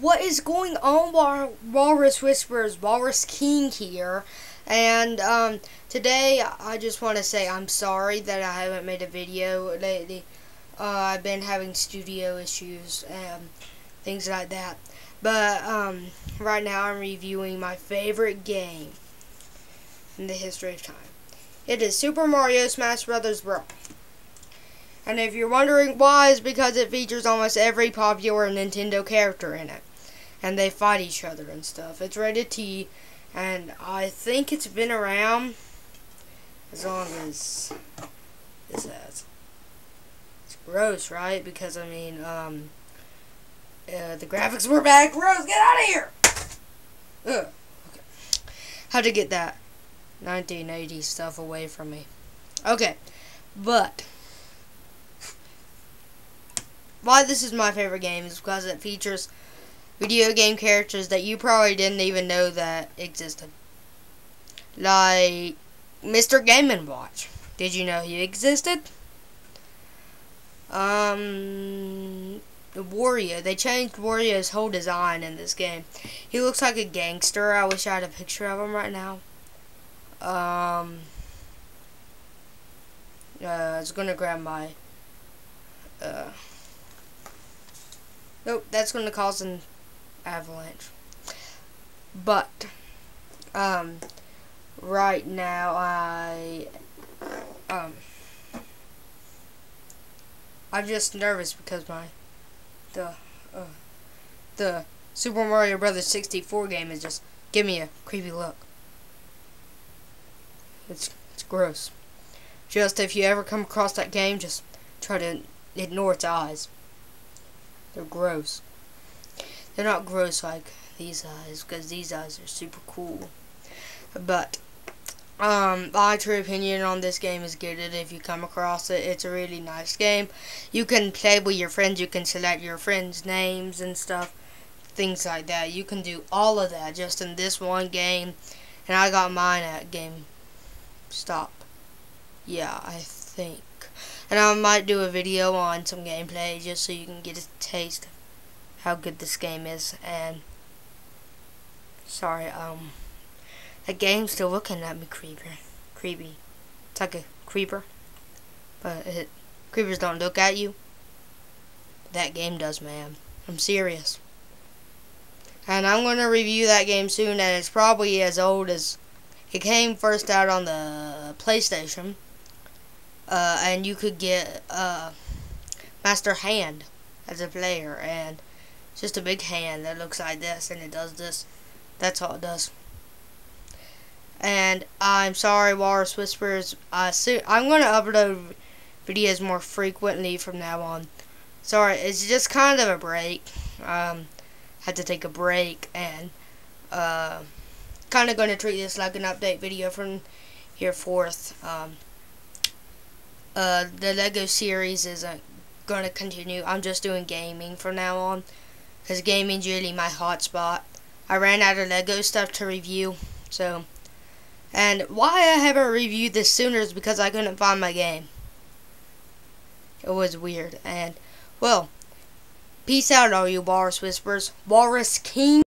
what is going on, Wal Walrus Whispers? Walrus King here. And um, today, I just want to say I'm sorry that I haven't made a video lately. Uh, I've been having studio issues and things like that. But um, right now, I'm reviewing my favorite game in the history of time. It is Super Mario Smash Bros. Brawl. And if you're wondering why, it's because it features almost every popular Nintendo character in it. And they fight each other and stuff. It's rated T, and I think it's been around as long as this has. It's gross, right? Because, I mean, um, uh, the graphics were bad. Gross, get out of here! Ugh. Okay. How to get that 1980 stuff away from me. Okay, but why this is my favorite game is because it features video game characters that you probably didn't even know that existed. Like Mr. Game & Watch. Did you know he existed? Um, Wario. They changed Wario's whole design in this game. He looks like a gangster. I wish I had a picture of him right now. Um, uh, I was gonna grab my, uh, Nope, that's going to cause an avalanche. But, um, right now I, um, I'm just nervous because my, the, uh, the Super Mario Brothers 64 game is just give me a creepy look. It's, it's gross. Just if you ever come across that game, just try to ignore its eyes. They're gross. They're not gross like these eyes, because these eyes are super cool. But, um, my true opinion on this game is get it if you come across it. It's a really nice game. You can play with your friends. You can select your friends' names and stuff. Things like that. You can do all of that just in this one game. And I got mine at Game Stop. Yeah, I think. And I might do a video on some gameplay just so you can get a taste of how good this game is. And sorry, um, the game's still looking at me creepy. Creepy. It's like a creeper. But it, creepers don't look at you. That game does, man. I'm serious. And I'm going to review that game soon, and it's probably as old as... It came first out on the PlayStation uh, and you could get uh, Master Hand as a player, and just a big hand that looks like this, and it does this. That's all it does. And I'm sorry, Walrus Whispers. I'm going to upload videos more frequently from now on. Sorry, it's just kind of a break. Um, had to take a break, and uh, kind of going to treat this like an update video from here forth. Um, uh, the Lego series isn't going to continue. I'm just doing gaming from now on. Because gaming's really my hotspot. I ran out of Lego stuff to review. So, and why I haven't reviewed this sooner is because I couldn't find my game. It was weird. And, well, peace out all you Walrus Whispers. Walrus King.